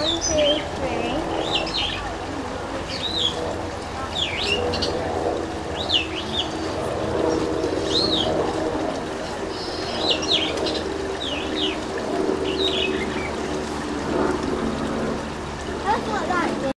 One, two, three. That's not that.